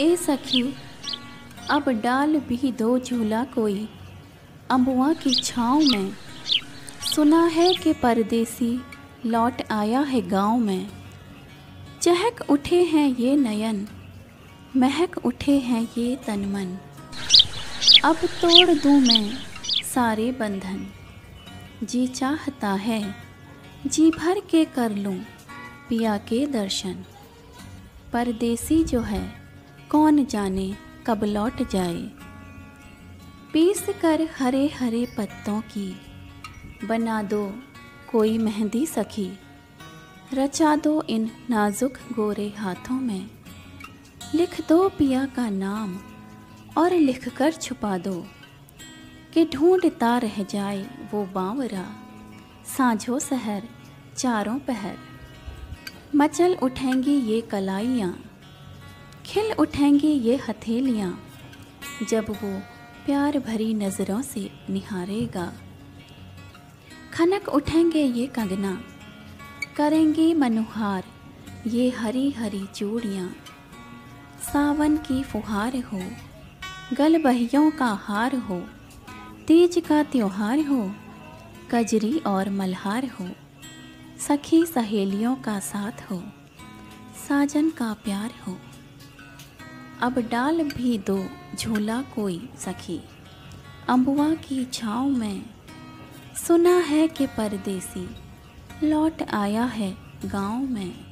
ए सखी, अब डाल भी दो झूला कोई, अम्बुआ की छाँव में। सुना है कि परदेसी लौट आया है गाँव में। चहक उठे हैं ये नयन, महक उठे हैं ये तन मन अब तोड़ दूँ मैं सारे बंधन, जी चाहता है, जी भर के कर लूँ पिया के दर्शन। परदेसी जो है कौन जाने कब लौट जाए। पीस कर हरे हरे पत्तों की, बना दो कोई मेहंदी सखी। रचा दो इन नाजुक गोरे हाथों में। लिख दो पिया का नाम और लिख कर छुपा दो कि ढूंढता रह जाए वो बावरा, साझो सहर चारों पहर। मचल उठेंगी ये कलाइयाँ खिल उठेंगे ये हथेलियाँ, जब वो प्यार भरी नज़रों से निहारेगा। खनक उठेंगे ये कंगना, करेंगे मनुहार ये हरी हरी चूड़ियाँ। सावन की फुहार हो, गल बहियों का हार हो, तीज का त्योहार हो, कजरी और मल्हार हो, सखी सहेलियों का साथ हो, साजन का प्यार हो। अब डाल भी दो झूला कोई सखी। अम्बुआ की छाँव में सुना है कि परदेसी, लौट आया है गाँव में।